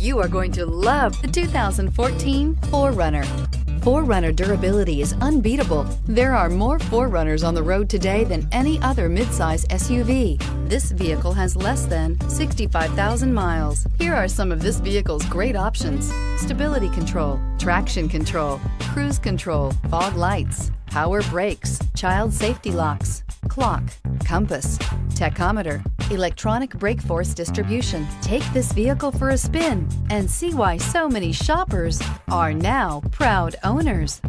You are going to love the 2014 4Runner. 4Runner durability is unbeatable. There are more 4Runners on the road today than any other midsize SUV. This vehicle has less than 65,000 miles. Here are some of this vehicle's great options. Stability control, traction control, cruise control, fog lights, power brakes, child safety locks, clock, compass, tachometer, electronic brake force distribution. Take this vehicle for a spin and see why so many shoppers are now proud owners.